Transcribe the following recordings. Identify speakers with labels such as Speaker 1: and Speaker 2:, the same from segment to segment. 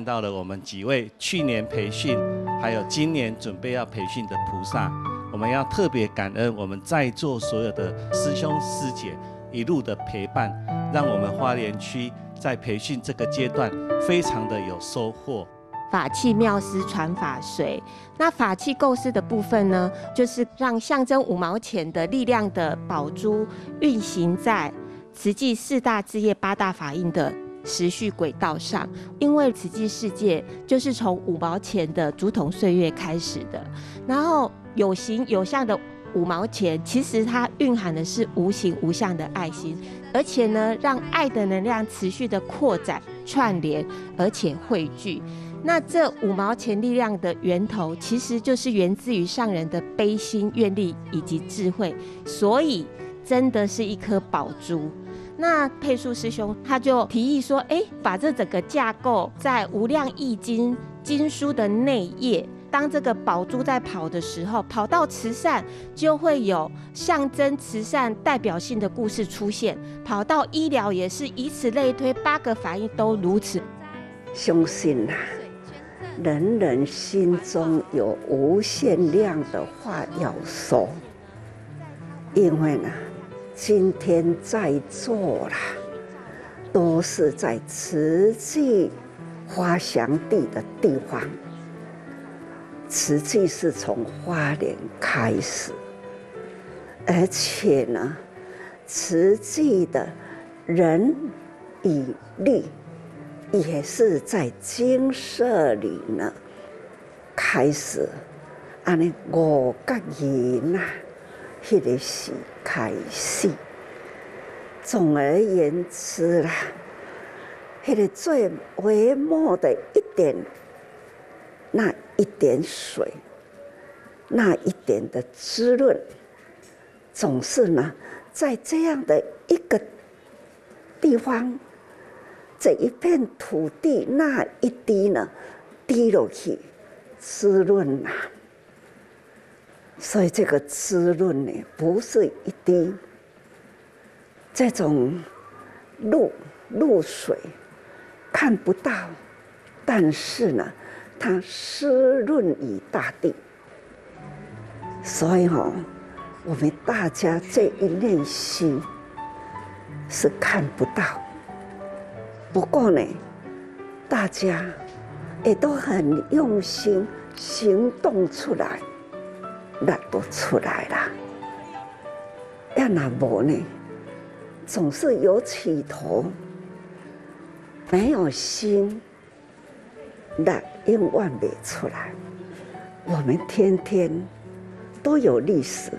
Speaker 1: 看到了我们几位去年培训，还有今年准备要培训的菩萨，我们要特别感恩我们在座所有的师兄师姐一路的陪伴，让我们花莲区在培训这个阶段非常的有收获。
Speaker 2: 法器妙师传法水，那法器构思的部分呢，就是让象征五毛钱的力量的宝珠运行在慈济四大置业八大法印的时序轨道上。因为慈济世界就是从五毛钱的竹筒岁月开始的，然后有形有相的五毛钱，其实它蕴含的是无形无相的爱心，而且呢，让爱的能量持续的扩展、串联，而且汇聚。那这五毛钱力量的源头，其实就是源自于上人的悲心、愿力以及智慧，所以真的是一颗宝珠。那佩树师兄他就提议说：“哎，把这整个架构在《无量易经》经书的内页，当这个宝珠在跑的时候，跑到慈善就会有象征慈善代表性的故事出现；跑到医疗也是，以此类推，八个反应都如此。
Speaker 3: 相信呐。”人人心中有无限量的话要说，因为呢，今天在座啦，都是在慈济花祥地的地方。慈济是从花莲开始，而且呢，慈济的人以力。也是在金色里呢，开始，安尼五角银呐，迄个是开始。总而言之啦，迄个最微末的一点，那一点水，那一点的滋润，总是呢，在这样的一个地方。这一片土地那一滴呢，滴落去滋润呐。所以这个滋润呢，不是一滴这种露露水看不到，但是呢，它湿润于大地。所以哈，我们大家这一念心是看不到。不过呢，大家也都很用心行动出来，那都出来了。要那无呢，总是有起头，没有心，那永远没出来。我们天天都有历史，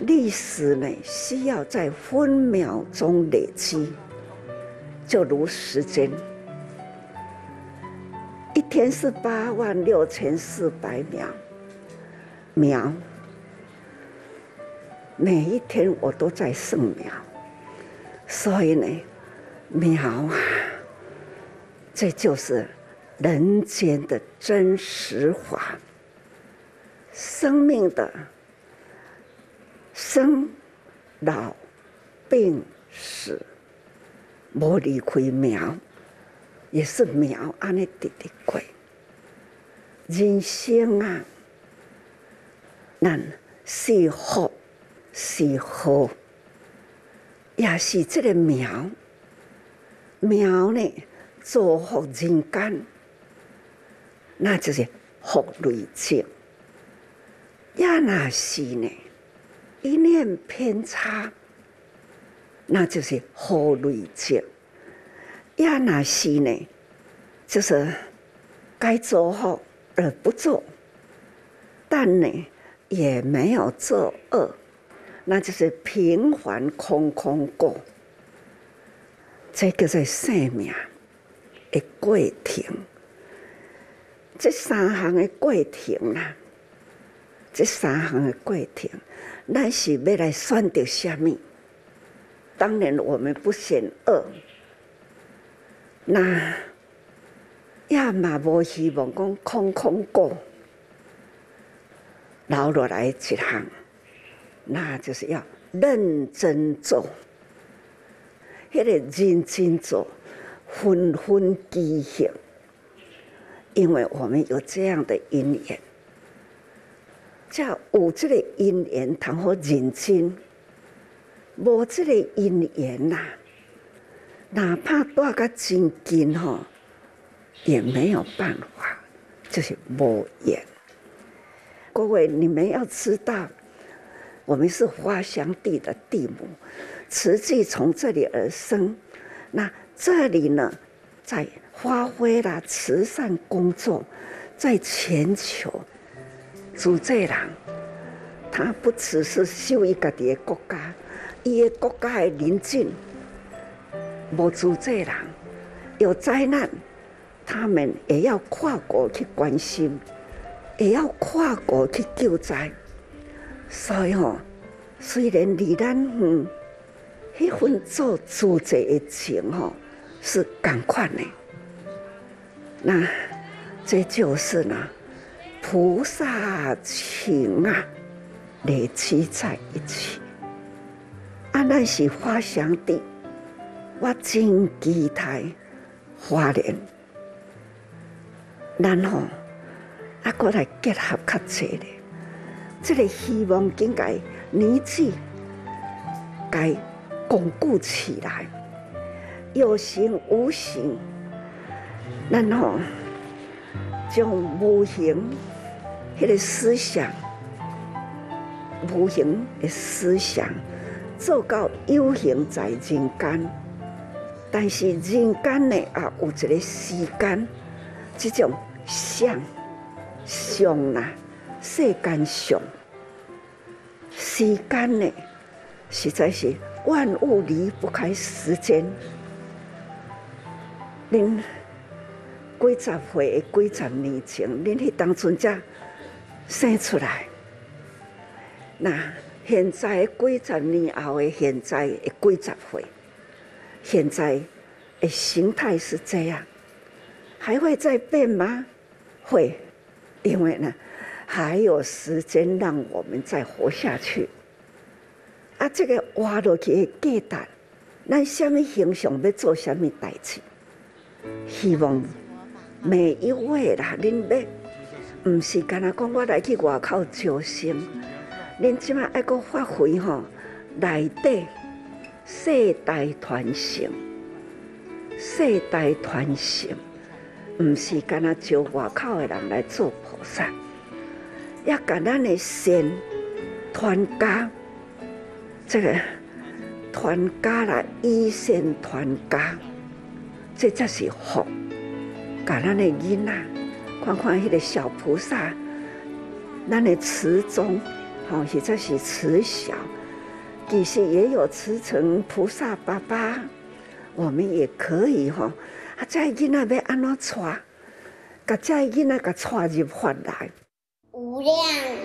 Speaker 3: 历史呢需要在分秒中累积。就如时间，一天是八万六千四百秒，苗，每一天我都在剩秒，所以呢，苗啊，这就是人间的真实法，生命的生、老、病、死。无离开苗，也是苗安尼直直过。人生啊，咱是福是祸，也是这个苗苗呢，造福人间，那就是福累积。也那是呢，一念偏差。那就是好累积，亚那西呢，就是该做好而不做，但呢也没有作恶，那就是平凡空空过。这个在生命的过程，这三行的过程啦，这三行的过程，咱是要来选择什么？当然，我们不嫌恶，那也嘛无希望讲空空过，留落来一行，那就是要认真做，迄个认真做，分分机行，因为我们有这样的因缘，叫有这个因缘，谈好认真；无这个因缘呐，哪怕带个真近吼，也没有办法，就是无缘。各位，你们要知道，我们是花香地的地母，慈济从这里而生。那这里呢，在发挥了慈善工作，在全球，主这人，他不只是修一个的国家，伊个国家的邻近，无主这人有灾难，他们也要跨国去关心。也要跨国去救灾，所以吼，虽然离咱远，迄份做主者的情吼是共款的。那这就是呢，菩萨情啊，累积在一起。啊，咱是花香地，我真期待花莲，然后。啊，过来结合较济咧，这个希望应该年纪该巩固起来，有形无形，然后将无形迄个思想、无形的思想做到有形在人间，但是人间呢也有一个时间，这种想。上啦，世间上，时间呢，实在是万物离不开时间。恁几十岁、几十年前，恁迄当初才生出来，那现在几十年后的现在的几十岁，现在的形态是这样，还会再变吗？会。因为呢，还有时间让我们再活下去。啊，这个挖落去的阶段，咱什么形象要做什么代志？希望每一位啦，恁要毋是干那讲我来去外口招生，恁即马爱个发挥吼，内底世代传承，世代传承。毋是干那招外口的人来做萨，要把咱的神传家，这个传家啦，以善传家，这才是福。把咱的囡仔看看迄个小菩萨，咱的慈宗，吼，实在是慈小，其实也有慈成菩萨爸爸，我们也可以吼。啊！这囡仔要安怎带？把这囡仔给带入法来。
Speaker 4: 无量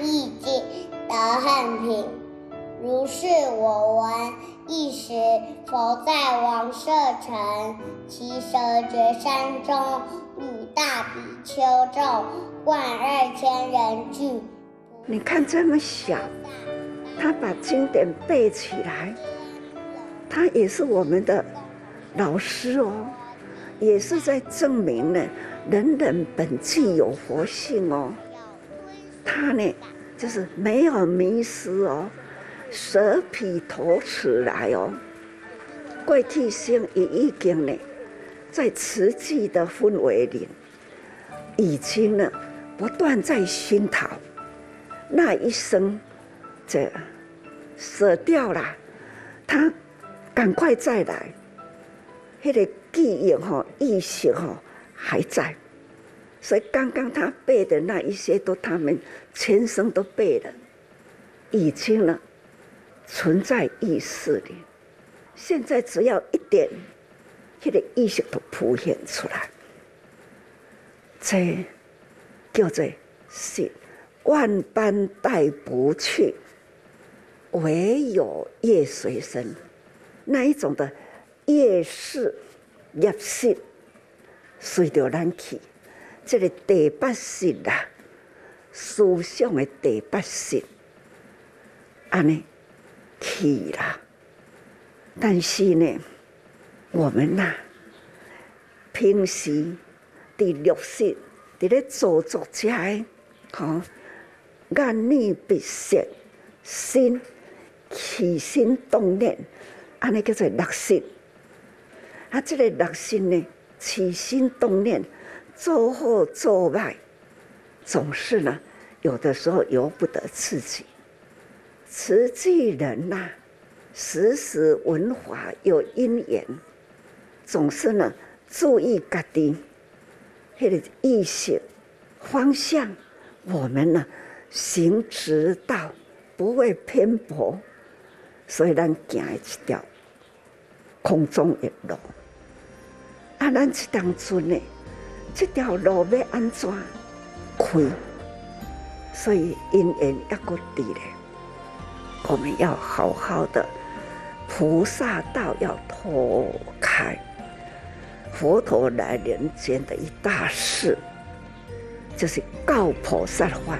Speaker 4: 义经得恨品，如是我闻。一时佛在王舍城，其舍绝山中，与大比丘众万二千人聚。
Speaker 3: 你看这么小，他把经典背起来，他也是我们的老师哦。也是在证明呢，人人本具有佛性哦。他呢，就是没有迷失哦，舍彼投此来哦。过去性也已经呢，在慈济的氛围里，已经呢不断在熏陶。那一生，这舍掉了，他赶快再来，那个。记忆哈，意识哈还在，所以刚刚他背的那一些，都他们全身都背了，已经了存在意识里。现在只要一点，这个意识都浮现出来，这叫做是万般带不去，唯有业随身那一种的业是。业识随着咱去，这个第八识啦，思想的第八识，安尼去啦。但是呢，我们呐，平时伫六室伫咧做作者，吼，眼耳鼻舌身起心动念，安尼叫做六室。啊，这个六室呢，起心动念，做好做坏，总是呢，有的时候由不得自己。慈济人呐，时时文华有因缘，总是呢。注意家己，迄个意识方向，我们呢行直道，不会偏颇，所以咱行一条空中的路。啊，咱这当村呢，这条路要安怎开？所以因缘一个地咧，我们要好好的菩萨道要拓开。佛陀来人间的一大事，就是告菩萨话。